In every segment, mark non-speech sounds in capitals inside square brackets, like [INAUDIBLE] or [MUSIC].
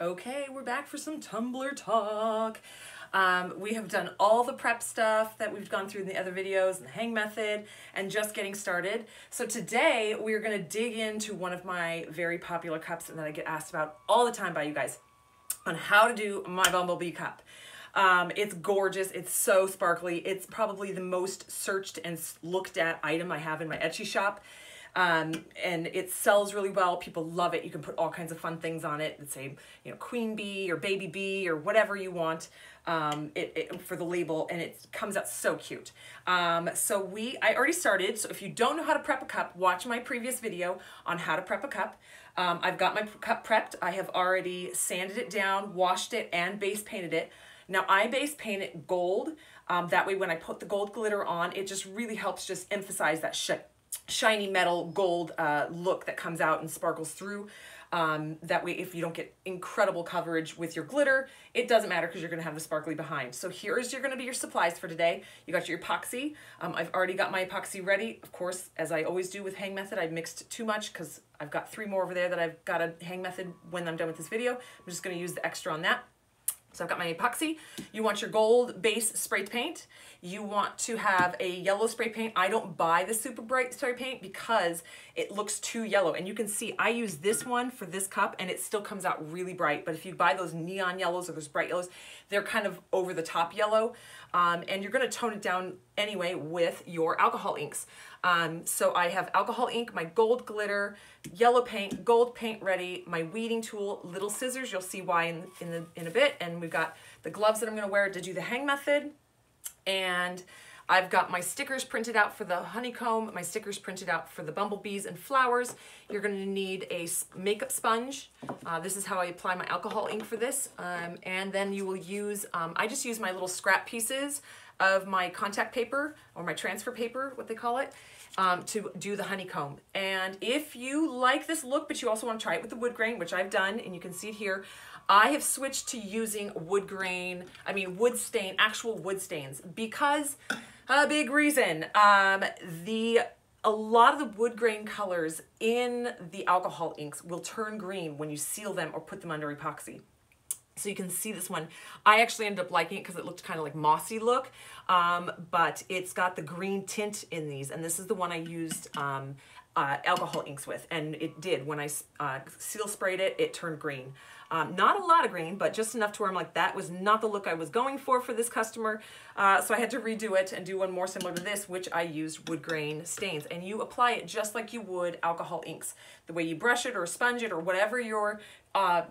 Okay, we're back for some tumbler talk. Um, we have done all the prep stuff that we've gone through in the other videos and the hang method and just getting started. So today we're gonna dig into one of my very popular cups and that I get asked about all the time by you guys on how to do my Bumblebee cup. Um, it's gorgeous. It's so sparkly. It's probably the most searched and looked at item I have in my Etsy shop. Um, and it sells really well. People love it. You can put all kinds of fun things on it. Say, you know, queen bee or baby bee or whatever you want um, it, it, for the label, and it comes out so cute. Um, so we, I already started. So if you don't know how to prep a cup, watch my previous video on how to prep a cup. Um, I've got my cup prepped. I have already sanded it down, washed it, and base painted it. Now I base paint it gold. Um, that way when I put the gold glitter on, it just really helps just emphasize that sh shiny metal gold uh, look that comes out and sparkles through. Um, that way, if you don't get incredible coverage with your glitter, it doesn't matter because you're going to have the sparkly behind. So here's you're going to be your supplies for today. You got your epoxy. Um, I've already got my epoxy ready. Of course, as I always do with hang method, I've mixed too much because I've got three more over there that I've got a hang method when I'm done with this video. I'm just going to use the extra on that. So I've got my epoxy. You want your gold base spray paint. You want to have a yellow spray paint. I don't buy the super bright spray paint because it looks too yellow. And you can see I use this one for this cup and it still comes out really bright. But if you buy those neon yellows or those bright yellows, they're kind of over the top yellow. Um, and you're gonna tone it down anyway with your alcohol inks. Um, so I have alcohol ink, my gold glitter, yellow paint, gold paint ready, my weeding tool, little scissors, you'll see why in, in, the, in a bit, and we've got the gloves that I'm gonna wear to do the hang method, and I've got my stickers printed out for the honeycomb, my stickers printed out for the bumblebees and flowers. You're gonna need a makeup sponge. Uh, this is how I apply my alcohol ink for this. Um, and then you will use, um, I just use my little scrap pieces of my contact paper or my transfer paper, what they call it, um, to do the honeycomb. And if you like this look, but you also wanna try it with the wood grain, which I've done, and you can see it here, I have switched to using wood grain, I mean wood stain, actual wood stains, because a big reason, um, the a lot of the wood grain colors in the alcohol inks will turn green when you seal them or put them under epoxy. So you can see this one. I actually ended up liking it because it looked kind of like mossy look, um, but it's got the green tint in these. And this is the one I used um, uh, alcohol inks with. And it did. When I uh, seal sprayed it, it turned green. Um, not a lot of green, but just enough to where I'm like, that was not the look I was going for for this customer. Uh, so I had to redo it and do one more similar to this, which I used wood grain stains. And you apply it just like you would alcohol inks. The way you brush it or sponge it or whatever your uh,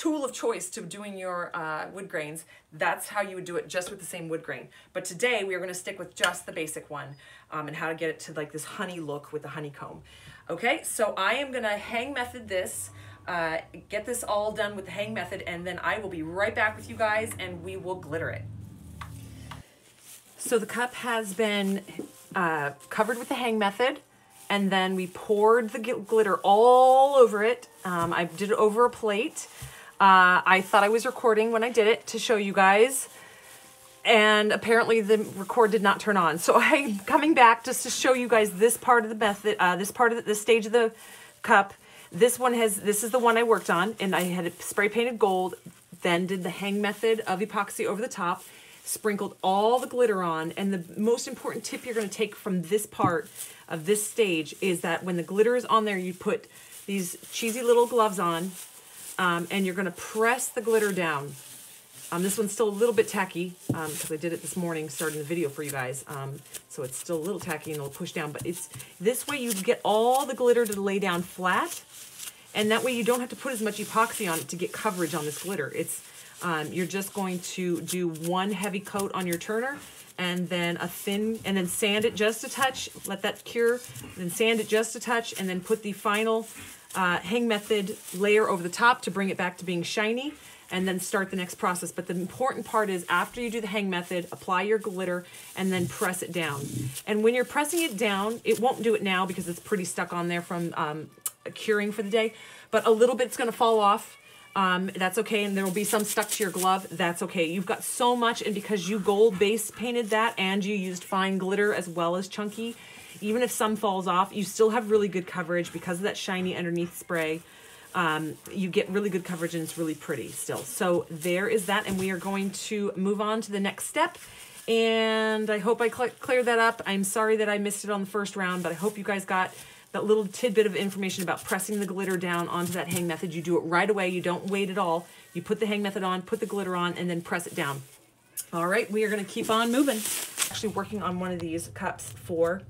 tool of choice to doing your uh, wood grains, that's how you would do it just with the same wood grain. But today we are gonna stick with just the basic one um, and how to get it to like this honey look with the honeycomb. Okay, so I am gonna hang method this uh, get this all done with the hang method and then I will be right back with you guys and we will glitter it. So the cup has been uh, covered with the hang method and then we poured the glitter all over it. Um, I did it over a plate. Uh, I thought I was recording when I did it to show you guys and apparently the record did not turn on. So [LAUGHS] I'm coming back just to show you guys this part of the method, uh, this part of the, this stage of the cup this one has, this is the one I worked on and I had it spray painted gold, then did the hang method of epoxy over the top, sprinkled all the glitter on. And the most important tip you're gonna take from this part of this stage is that when the glitter is on there, you put these cheesy little gloves on um, and you're gonna press the glitter down. Um, this one's still a little bit tacky because um, I did it this morning, starting the video for you guys. Um, so it's still a little tacky and it'll push down, but it's this way you get all the glitter to lay down flat and that way you don't have to put as much epoxy on it to get coverage on this glitter. It's um, You're just going to do one heavy coat on your turner and then a thin, and then sand it just a touch, let that cure, then sand it just a touch, and then put the final uh, hang method layer over the top to bring it back to being shiny and then start the next process. But the important part is after you do the hang method, apply your glitter and then press it down. And when you're pressing it down, it won't do it now because it's pretty stuck on there from um, curing for the day, but a little bit's gonna fall off. Um, that's okay, and there will be some stuck to your glove. That's okay. You've got so much, and because you gold base painted that and you used fine glitter as well as chunky, even if some falls off, you still have really good coverage because of that shiny underneath spray. um, you get really good coverage and it's really pretty still. So there is that, and we are going to move on to the next step. And I hope I cl cleared that up. I'm sorry that I missed it on the first round, but I hope you guys got that little tidbit of information about pressing the glitter down onto that hang method. You do it right away. You don't wait at all. You put the hang method on, put the glitter on, and then press it down. All right, we are gonna keep on moving. Actually working on one of these cups for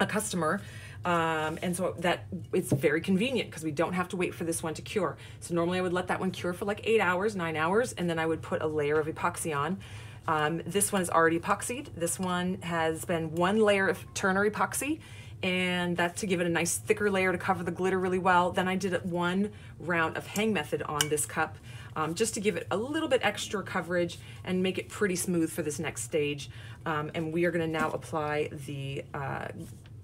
a customer um, and so that it's very convenient because we don't have to wait for this one to cure. So normally I would let that one cure for like eight hours, nine hours, and then I would put a layer of epoxy on. Um, this one is already epoxied. This one has been one layer of Turner epoxy and that's to give it a nice thicker layer to cover the glitter really well. Then I did one round of hang method on this cup um, just to give it a little bit extra coverage and make it pretty smooth for this next stage. Um, and we are gonna now apply the uh,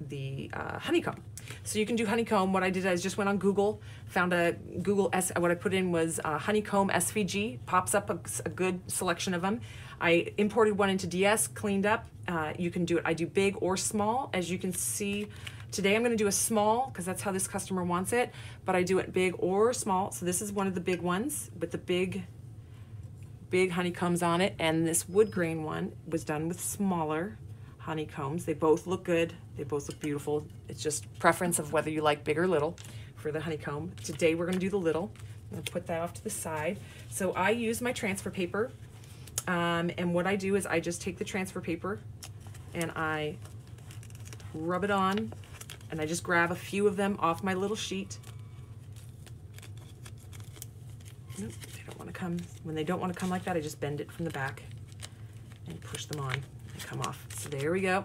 the uh, honeycomb. So you can do honeycomb. What I did is just went on Google, found a Google S. What I put in was uh, honeycomb SVG. Pops up a, a, good selection of them. I imported one into DS, cleaned up. Uh, you can do it. I do big or small. As you can see, today I'm going to do a small because that's how this customer wants it. But I do it big or small. So this is one of the big ones with the big, big honeycombs on it. And this wood grain one was done with smaller honeycombs. They both look good. They both look beautiful. It's just preference of whether you like big or little for the honeycomb. Today we're gonna do the little. I'm gonna put that off to the side. So I use my transfer paper. Um, and what I do is I just take the transfer paper and I rub it on and I just grab a few of them off my little sheet. Nope, they don't wanna come. When they don't wanna come like that, I just bend it from the back and push them on come off. So there we go.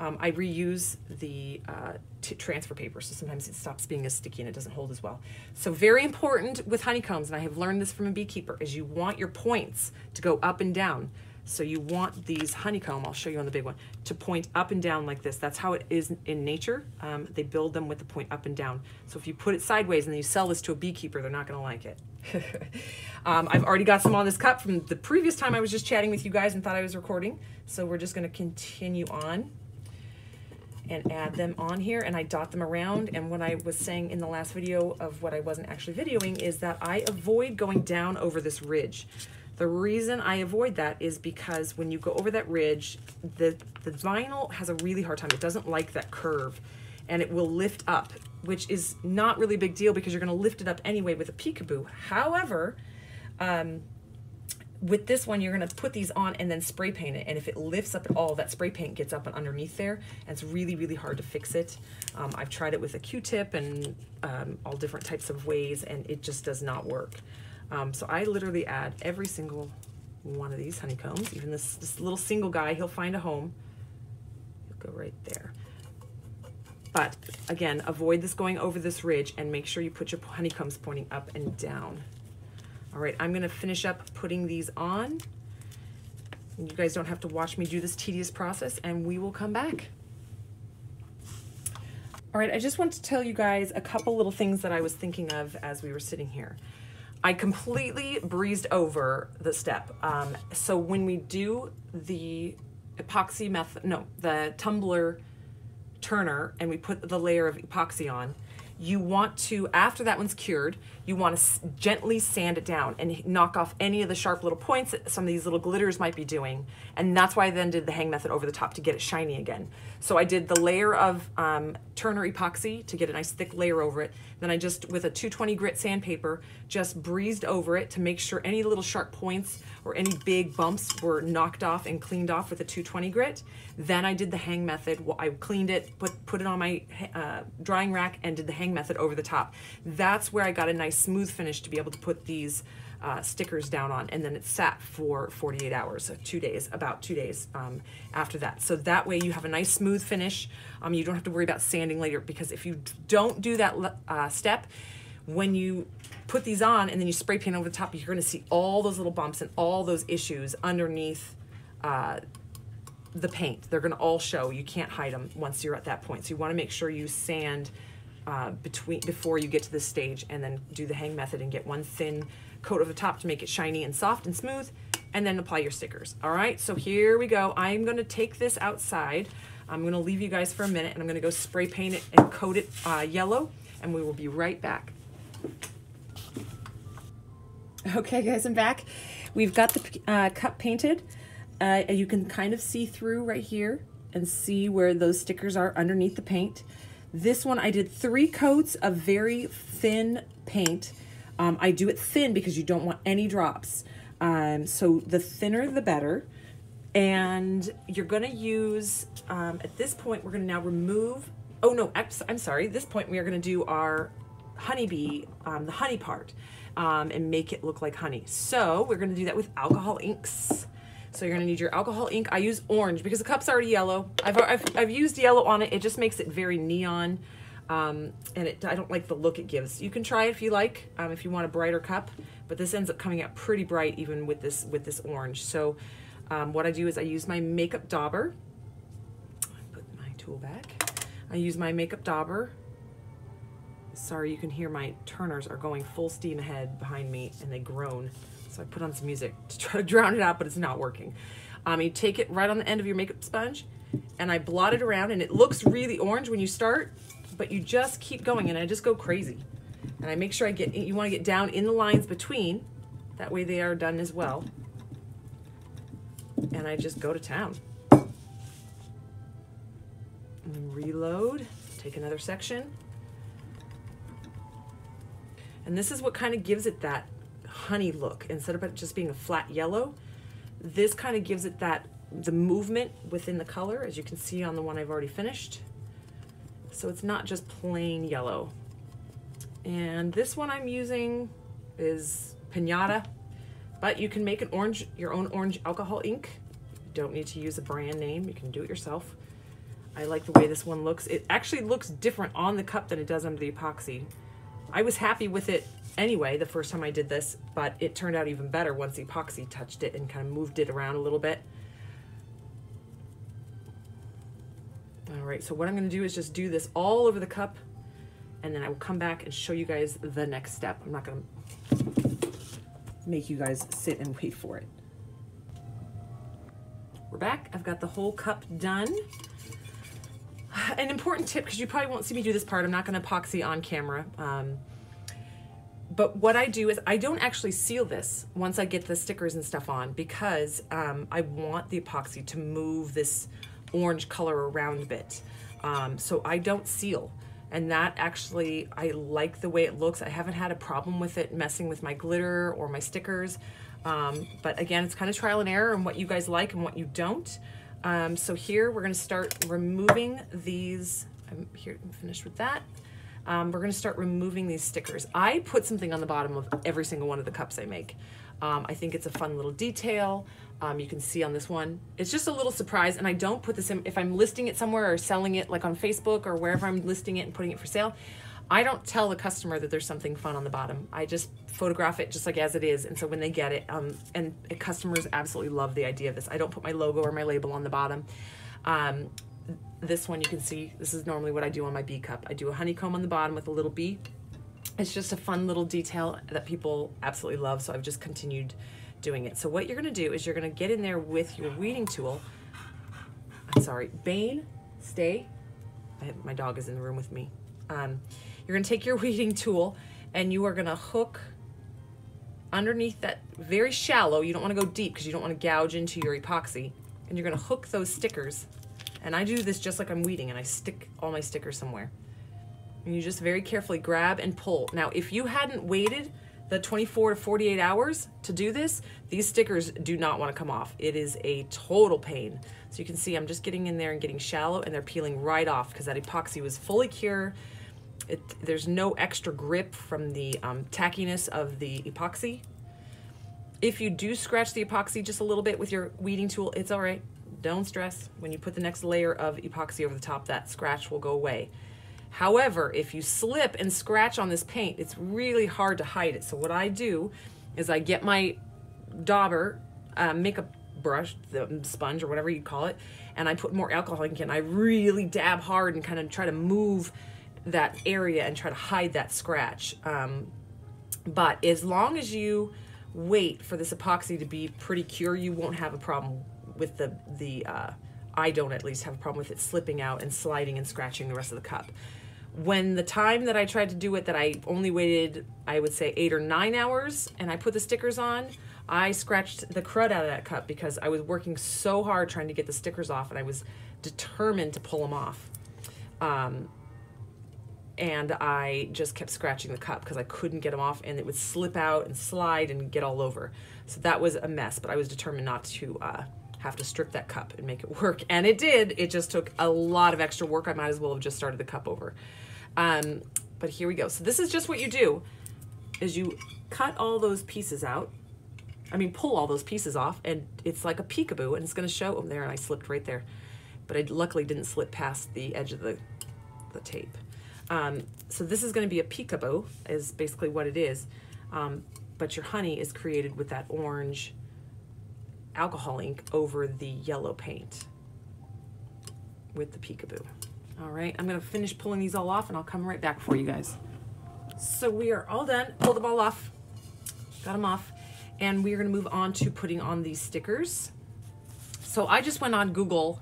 Um, I reuse the uh, transfer paper, so sometimes it stops being as sticky and it doesn't hold as well. So very important with honeycombs, and I have learned this from a beekeeper, is you want your points to go up and down. So you want these honeycomb, I'll show you on the big one, to point up and down like this. That's how it is in nature. Um, they build them with the point up and down. So if you put it sideways and then you sell this to a beekeeper, they're not gonna like it. [LAUGHS] um, I've already got some on this cup from the previous time I was just chatting with you guys and thought I was recording. So we're just gonna continue on and add them on here and I dot them around. And what I was saying in the last video of what I wasn't actually videoing is that I avoid going down over this ridge. The reason I avoid that is because when you go over that ridge, the, the vinyl has a really hard time. It doesn't like that curve and it will lift up, which is not really a big deal because you're gonna lift it up anyway with a peekaboo. However, um, with this one, you're gonna put these on and then spray paint it. And if it lifts up at all, that spray paint gets up and underneath there. And it's really, really hard to fix it. Um, I've tried it with a Q-tip and um, all different types of ways, and it just does not work. Um, so I literally add every single one of these honeycombs, even this, this little single guy, he'll find a home. He'll go right there. But again, avoid this going over this ridge and make sure you put your honeycombs pointing up and down. All right, I'm gonna finish up putting these on. You guys don't have to watch me do this tedious process and we will come back. All right, I just want to tell you guys a couple little things that I was thinking of as we were sitting here. I completely breezed over the step. Um, so when we do the epoxy method, no, the tumbler turner, and we put the layer of epoxy on, you want to, after that one's cured, you want to gently sand it down and knock off any of the sharp little points that some of these little glitters might be doing. And that's why I then did the hang method over the top to get it shiny again. So I did the layer of um, Turner epoxy to get a nice thick layer over it. Then I just, with a 220 grit sandpaper, just breezed over it to make sure any little sharp points or any big bumps were knocked off and cleaned off with a 220 grit. Then I did the hang method. I cleaned it, put, put it on my uh, drying rack and did the hang method over the top. That's where I got a nice smooth finish to be able to put these uh, stickers down on and then it sat for 48 hours, so two days, about two days um, after that. So that way you have a nice smooth finish. Um, you don't have to worry about sanding later because if you don't do that uh, step, when you put these on and then you spray paint over the top, you're gonna see all those little bumps and all those issues underneath uh, the paint. They're gonna all show. You can't hide them once you're at that point. So you wanna make sure you sand uh, between before you get to this stage and then do the hang method and get one thin coat over the top to make it shiny and soft and smooth and then apply your stickers. All right, so here we go. I'm gonna take this outside. I'm gonna leave you guys for a minute and I'm gonna go spray paint it and coat it uh, yellow and we will be right back. Okay, guys, I'm back. We've got the uh, cup painted. Uh, you can kind of see through right here and see where those stickers are underneath the paint. This one, I did three coats of very thin paint. Um, I do it thin because you don't want any drops. Um, so the thinner, the better. And you're gonna use, um, at this point, we're gonna now remove, oh no, I'm sorry, At this point we are gonna do our honeybee, um, the honey part, um, and make it look like honey. So we're gonna do that with alcohol inks. So you're gonna need your alcohol ink. I use orange because the cup's already yellow. I've, I've, I've used yellow on it. It just makes it very neon. Um, and it, I don't like the look it gives. You can try it if you like, um, if you want a brighter cup, but this ends up coming out pretty bright even with this, with this orange. So um, what I do is I use my makeup dauber. Put my tool back. I use my makeup dauber. Sorry, you can hear my turners are going full steam ahead behind me and they groan. So I put on some music to [LAUGHS] try to drown it out, but it's not working. Um, you take it right on the end of your makeup sponge and I blot it around and it looks really orange when you start, but you just keep going and I just go crazy. And I make sure I get, you wanna get down in the lines between, that way they are done as well and I just go to town. And reload, take another section. And this is what kind of gives it that honey look. Instead of it just being a flat yellow, this kind of gives it that, the movement within the color, as you can see on the one I've already finished. So it's not just plain yellow. And this one I'm using is Pinata but you can make an orange, your own orange alcohol ink. You don't need to use a brand name. You can do it yourself. I like the way this one looks. It actually looks different on the cup than it does under the epoxy. I was happy with it anyway the first time I did this, but it turned out even better once epoxy touched it and kind of moved it around a little bit. All right, so what I'm gonna do is just do this all over the cup and then I will come back and show you guys the next step. I'm not gonna make you guys sit and wait for it. We're back. I've got the whole cup done. An important tip, because you probably won't see me do this part, I'm not going to epoxy on camera. Um, but what I do is I don't actually seal this once I get the stickers and stuff on because um, I want the epoxy to move this orange color around a bit. Um, so I don't seal and that actually, I like the way it looks. I haven't had a problem with it messing with my glitter or my stickers. Um, but again, it's kind of trial and error and what you guys like and what you don't. Um, so here we're gonna start removing these, I'm here, I'm finished with that. Um, we're gonna start removing these stickers. I put something on the bottom of every single one of the cups I make. Um, I think it's a fun little detail. Um, you can see on this one. It's just a little surprise, and I don't put this in, if I'm listing it somewhere or selling it like on Facebook or wherever I'm listing it and putting it for sale, I don't tell the customer that there's something fun on the bottom. I just photograph it just like as it is, and so when they get it, um, and customers absolutely love the idea of this. I don't put my logo or my label on the bottom. Um, this one you can see, this is normally what I do on my bee cup. I do a honeycomb on the bottom with a little bee. It's just a fun little detail that people absolutely love, so I've just continued doing it. So what you're gonna do is you're gonna get in there with your weeding tool. I'm sorry, Bane, stay. Have, my dog is in the room with me. Um, you're gonna take your weeding tool and you are gonna hook underneath that very shallow, you don't wanna go deep because you don't wanna gouge into your epoxy. And you're gonna hook those stickers. And I do this just like I'm weeding and I stick all my stickers somewhere. And you just very carefully grab and pull. Now, if you hadn't waited the 24 to 48 hours to do this, these stickers do not want to come off. It is a total pain. So you can see I'm just getting in there and getting shallow and they're peeling right off because that epoxy was fully cured. It, there's no extra grip from the um, tackiness of the epoxy. If you do scratch the epoxy just a little bit with your weeding tool, it's all right. Don't stress. When you put the next layer of epoxy over the top, that scratch will go away. However, if you slip and scratch on this paint, it's really hard to hide it. So what I do is I get my dauber uh, makeup brush, the sponge or whatever you call it, and I put more alcohol in. I really dab hard and kind of try to move that area and try to hide that scratch. Um, but as long as you wait for this epoxy to be pretty cure, you won't have a problem with the, the uh, I don't at least have a problem with it slipping out and sliding and scratching the rest of the cup. when the time that I tried to do it, that I only waited, I would say eight or nine hours, and I put the stickers on, I scratched the crud out of that cup because I was working so hard trying to get the stickers off, and I was determined to pull them off. Um, and I just kept scratching the cup because I couldn't get them off, and it would slip out and slide and get all over. So that was a mess, but I was determined not to uh, have to strip that cup and make it [LAUGHS] work. And it did. It just took a lot of extra work. I might as well have just started the cup over. Um, but here we go. So this is just what you do is you cut all those pieces out. I mean, pull all those pieces off and it's like a peekaboo and it's going to show them there. And I slipped right there, but I luckily didn't slip past the edge of the, the tape. Um, so this is going to be a peekaboo is basically what it is. Um, but your honey is created with that orange alcohol ink over the yellow paint with the peekaboo. All right, I'm gonna finish pulling these all off and I'll come right back for you guys. So we are all done, pulled them all off, got them off, and we are gonna move on to putting on these stickers. So I just went on Google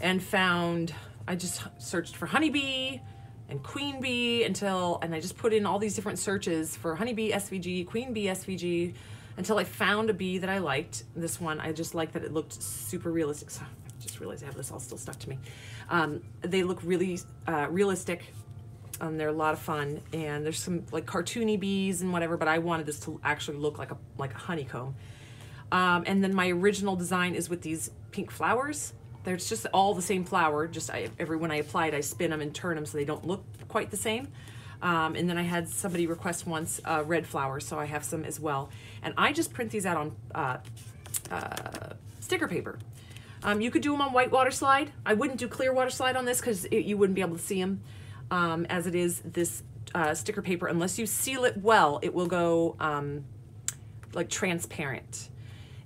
and found, I just searched for honeybee and queen bee until, and I just put in all these different searches for honeybee SVG, queen bee SVG, until I found a bee that I liked. This one, I just liked that it looked super realistic. So I just realized I have this all still stuck to me. Um, they look really uh, realistic. Um, they're a lot of fun, and there's some like cartoony bees and whatever. But I wanted this to actually look like a like a honeycomb. Um, and then my original design is with these pink flowers. They're just all the same flower. Just I, every when I apply it, I spin them and turn them so they don't look quite the same. Um, and then I had somebody request once uh, red flowers, so I have some as well. And I just print these out on uh, uh, sticker paper. Um, you could do them on white water slide. I wouldn't do clear water slide on this because you wouldn't be able to see them um, as it is this uh, sticker paper. Unless you seal it well, it will go um, like transparent.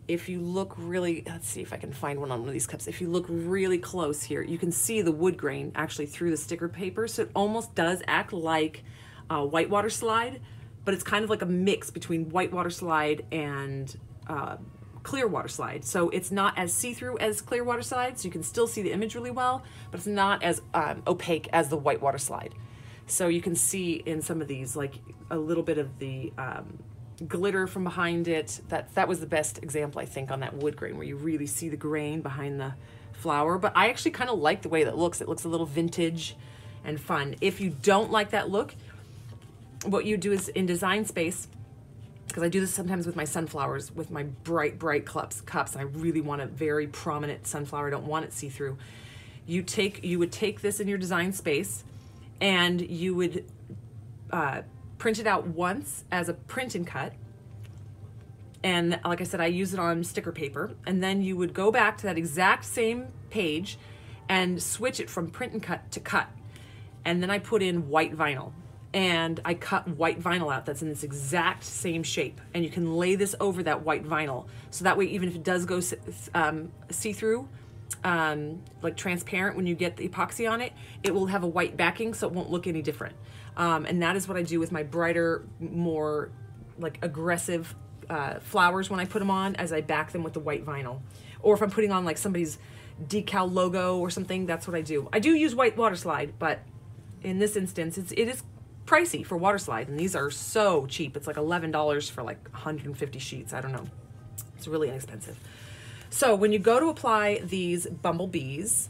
If you look really, let's see if I can find one on one of these cups. If you look really close here, you can see the wood grain actually through the sticker paper. So it almost does act like a whitewater slide, but it's kind of like a mix between whitewater slide and uh, clear water slide. So it's not as see-through as clear water slide, so you can still see the image really well, but it's not as um, opaque as the white water slide. So you can see in some of these, like a little bit of the um, glitter from behind it. That, that was the best example, I think, on that wood grain, where you really see the grain behind the flower. But I actually kind of like the way that looks. It looks a little vintage and fun. If you don't like that look, what you do is in Design Space, because I do this sometimes with my sunflowers, with my bright, bright cups, cups, and I really want a very prominent sunflower. I don't want it see-through. You take, you would take this in your design space, and you would uh, print it out once as a print and cut. And like I said, I use it on sticker paper. And then you would go back to that exact same page and switch it from print and cut to cut. And then I put in white vinyl and I cut white vinyl out that's in this exact same shape. And you can lay this over that white vinyl. So that way, even if it does go um, see-through, um, like transparent when you get the epoxy on it, it will have a white backing so it won't look any different. Um, and that is what I do with my brighter, more like aggressive uh, flowers when I put them on as I back them with the white vinyl. Or if I'm putting on like somebody's decal logo or something, that's what I do. I do use white water slide, but in this instance, it's, it is pricey for water slide, and these are so cheap. It's like $11 for like 150 sheets. I don't know. It's really inexpensive. So when you go to apply these bumblebees,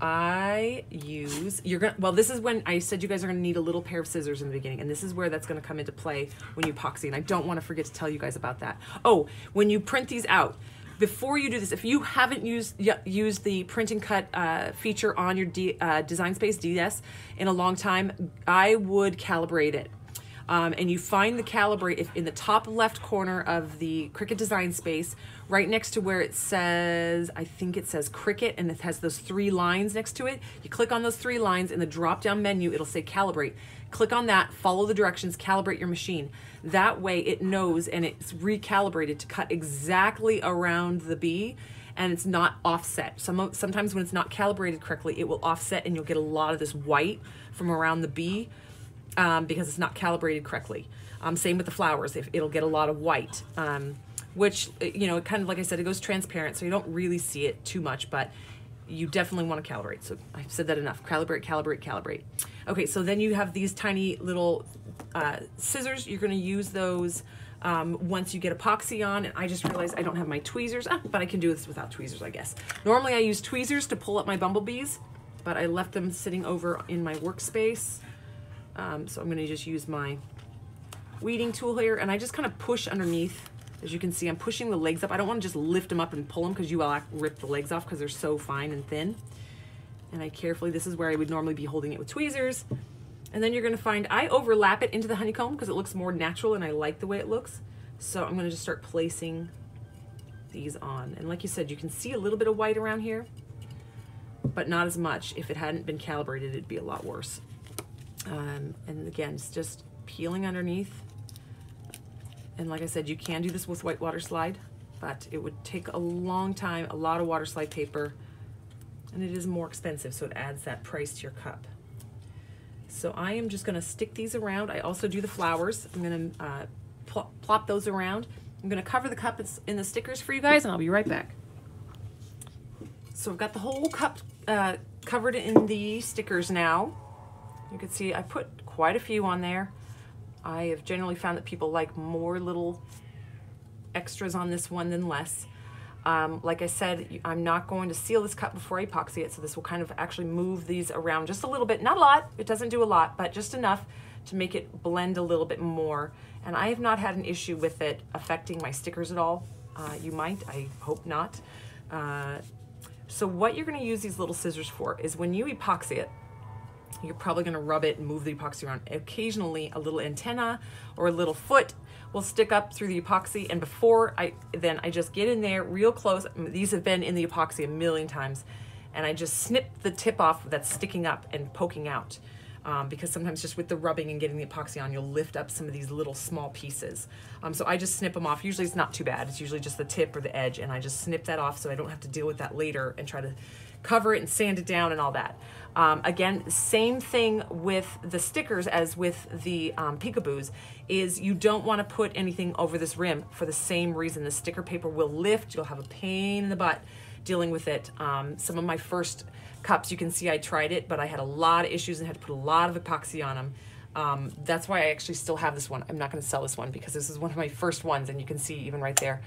I use, you're gonna, well, this is when I said you guys are gonna need a little pair of scissors in the beginning, and this is where that's gonna come into play when you epoxy, and I don't wanna forget to tell you guys about that. Oh, when you print these out, before you do this, if you haven't used used the print and cut uh, feature on your D, uh, Design Space DS in a long time, I would calibrate it. Um, and you find the calibrate in the top left corner of the Cricut Design Space, right next to where it says, I think it says Cricut, and it has those three lines next to it. You click on those three lines in the drop down menu, it'll say calibrate. Click on that, follow the directions, calibrate your machine. That way it knows and it's recalibrated to cut exactly around the bee and it's not offset. Some, sometimes when it's not calibrated correctly, it will offset and you'll get a lot of this white from around the bee um, because it's not calibrated correctly. Um, same with the flowers, if it'll get a lot of white, um, which, you know, kind of like I said, it goes transparent, so you don't really see it too much, but you definitely want to calibrate. So I've said that enough. Calibrate, calibrate, calibrate. Okay, so then you have these tiny little uh, scissors. You're going to use those um, once you get epoxy on. And I just realized I don't have my tweezers, ah, but I can do this without tweezers, I guess. Normally I use tweezers to pull up my bumblebees, but I left them sitting over in my workspace. Um, so I'm going to just use my weeding tool here, and I just kind of push underneath as you can see, I'm pushing the legs up. I don't want to just lift them up and pull them because you will rip the legs off because they're so fine and thin. And I carefully, this is where I would normally be holding it with tweezers. And then you're going to find, I overlap it into the honeycomb because it looks more natural and I like the way it looks. So I'm going to just start placing these on. And like you said, you can see a little bit of white around here, but not as much. If it hadn't been calibrated, it'd be a lot worse. Um, and again, it's just peeling underneath and like I said, you can do this with white water slide, but it would take a long time, a lot of water slide paper, and it is more expensive, so it adds that price to your cup. So I am just gonna stick these around. I also do the flowers. I'm gonna uh, pl plop those around. I'm gonna cover the cup in the stickers for you guys, and I'll be right back. So I've got the whole cup uh, covered in the stickers now. You can see I put quite a few on there. I have generally found that people like more little extras on this one than less. Um, like I said, I'm not going to seal this cup before I epoxy it, so this will kind of actually move these around just a little bit. Not a lot, it doesn't do a lot, but just enough to make it blend a little bit more. And I have not had an issue with it affecting my stickers at all. Uh, you might, I hope not. Uh, so what you're gonna use these little scissors for is when you epoxy it, you're probably gonna rub it and move the epoxy around. Occasionally a little antenna or a little foot will stick up through the epoxy and before I, then I just get in there real close. These have been in the epoxy a million times and I just snip the tip off that's sticking up and poking out. Um, because sometimes just with the rubbing and getting the epoxy on, you'll lift up some of these little small pieces. Um, so I just snip them off. Usually it's not too bad. It's usually just the tip or the edge, and I just snip that off so I don't have to deal with that later and try to cover it and sand it down and all that. Um, again, same thing with the stickers as with the um, peekaboos, is you don't want to put anything over this rim for the same reason. The sticker paper will lift, you'll have a pain in the butt dealing with it. Um, some of my first cups, you can see I tried it, but I had a lot of issues and had to put a lot of epoxy on them. Um, that's why I actually still have this one. I'm not going to sell this one because this is one of my first ones and you can see even right there.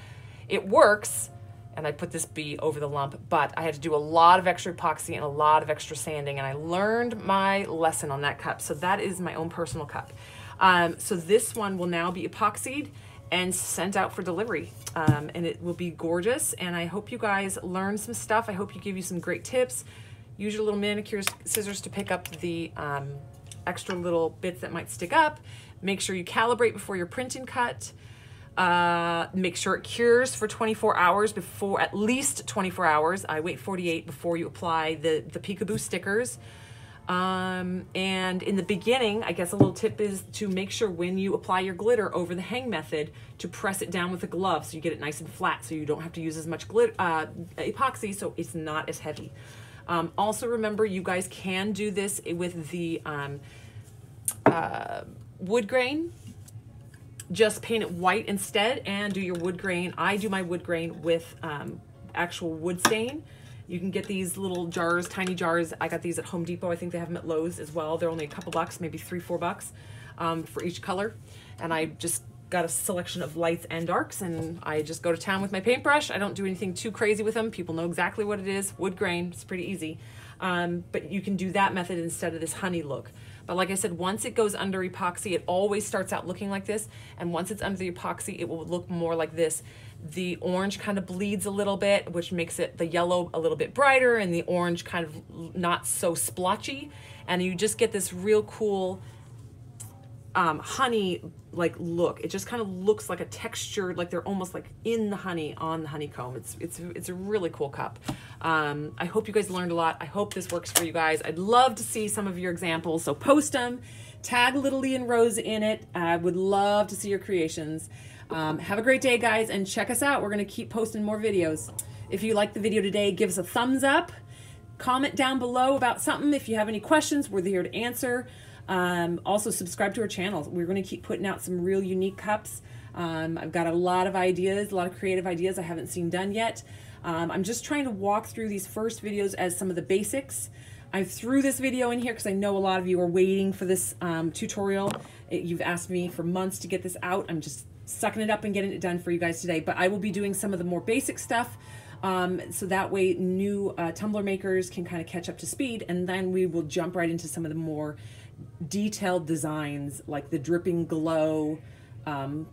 It works, and I put this bee over the lump, but I had to do a lot of extra epoxy and a lot of extra sanding, and I learned my lesson on that cup. So that is my own personal cup. Um, so this one will now be epoxied and sent out for delivery. Um, and it will be gorgeous. And I hope you guys learn some stuff. I hope you give you some great tips. Use your little manicure scissors to pick up the um, extra little bits that might stick up. Make sure you calibrate before your print and cut. Uh, make sure it cures for 24 hours before, at least 24 hours. I wait 48 before you apply the, the Peekaboo stickers. Um, and in the beginning, I guess a little tip is to make sure when you apply your glitter over the hang method to press it down with a glove so you get it nice and flat so you don't have to use as much glitter, uh, epoxy so it's not as heavy. Um, also remember you guys can do this with the um, uh, wood grain just paint it white instead and do your wood grain. I do my wood grain with um, actual wood stain. You can get these little jars, tiny jars. I got these at Home Depot. I think they have them at Lowe's as well. They're only a couple bucks, maybe three, four bucks um, for each color. And I just got a selection of lights and darks and I just go to town with my paintbrush. I don't do anything too crazy with them. People know exactly what it is. Wood grain, it's pretty easy. Um, but you can do that method instead of this honey look. But like I said, once it goes under epoxy, it always starts out looking like this. And once it's under the epoxy, it will look more like this. The orange kind of bleeds a little bit, which makes it the yellow a little bit brighter and the orange kind of not so splotchy. And you just get this real cool um, honey like look. It just kind of looks like a textured, like they're almost like in the honey on the honeycomb. It's it's it's a really cool cup. Um, I hope you guys learned a lot. I hope this works for you guys. I'd love to see some of your examples, so post them. Tag Little Lee and Rose in it. I would love to see your creations. Um, have a great day, guys, and check us out. We're going to keep posting more videos. If you like the video today, give us a thumbs up. Comment down below about something. If you have any questions, we're here to answer. Um, also, subscribe to our channel. We're going to keep putting out some real unique cups. Um, I've got a lot of ideas, a lot of creative ideas I haven't seen done yet. Um, I'm just trying to walk through these first videos as some of the basics. I threw this video in here because I know a lot of you are waiting for this um, tutorial. It, you've asked me for months to get this out. I'm just sucking it up and getting it done for you guys today. But I will be doing some of the more basic stuff um, so that way new uh, tumbler makers can kind of catch up to speed and then we will jump right into some of the more detailed designs like the dripping glow um,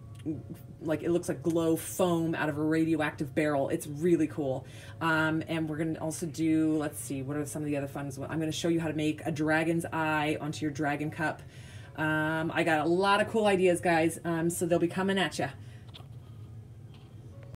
like it looks like glow foam out of a radioactive barrel. It's really cool. Um, and we're going to also do, let's see, what are some of the other fun ones? I'm going to show you how to make a dragon's eye onto your dragon cup. Um, I got a lot of cool ideas, guys, um, so they'll be coming at you.